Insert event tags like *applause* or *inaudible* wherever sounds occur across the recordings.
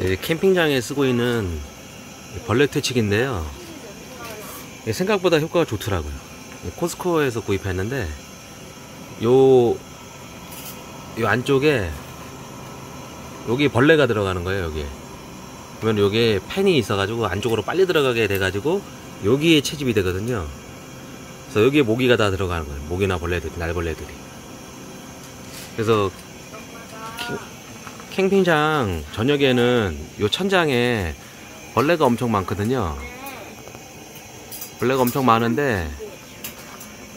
네, 캠핑장에 쓰고 있는 벌레 퇴치기인데요. 예, 생각보다 효과가 좋더라고요. 예, 코스코에서 구입했는데 요, 요 안쪽에 여기 벌레가 들어가는 거예요, 여기에. 그러면 여기에 팬이 있어가지고 안쪽으로 빨리 들어가게 돼가지고 여기에 채집이 되거든요. 그래서 여기에 모기가 다 들어가는 거예요. 모기나 벌레들, 날벌레들이. 그래서 캠핑장 저녁에는 요 천장에 벌레가 엄청 많거든요. 벌레가 엄청 많은데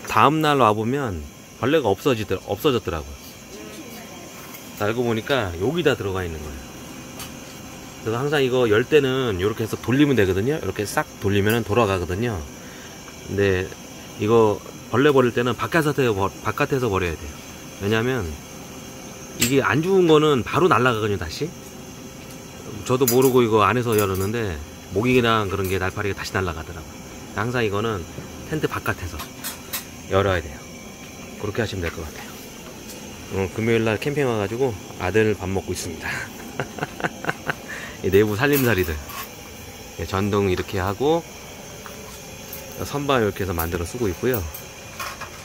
다음날 와보면 벌레가 없어지더, 없어졌더라고요. 알고 보니까 여기다 들어가 있는 거예요. 그래서 항상 이거 열 때는 이렇게 해서 돌리면 되거든요. 이렇게 싹 돌리면 돌아가거든요. 근데 이거 벌레 버릴 때는 바깥에서, 버- 바깥에서 버려야 돼요. 왜냐면 이게 안 죽은 거는 바로 날아가거든요, 다시. 저도 모르고 이거 안에서 열었는데 모기랑 그런 게 날파리가 다시 날아가더라고요. 항상 이거는 텐트 바깥에서 열어야 돼요. 그렇게 하시면 될 것 같아요. 어, 금요일 날 캠핑 와가지고 아들 밥 먹고 있습니다. *laughs* 이 내부 살림살이들. 예, 전등 이렇게 하고 선반 이렇게 해서 만들어 쓰고 있고요.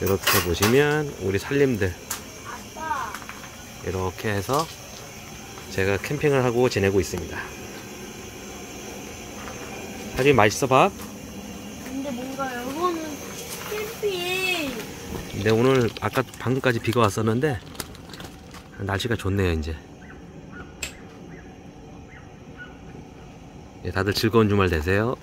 이렇게 보시면 우리 살림들 이렇게 해서 제가 캠핑을 하고 지내고 있습니다. 사진 맛있어 밥? 근데 뭔가 여기는 캠핑 근데 오늘 아까 방금까지 비가 왔었는데 날씨가 좋네요 이제. 예, 다들 즐거운 주말 되세요.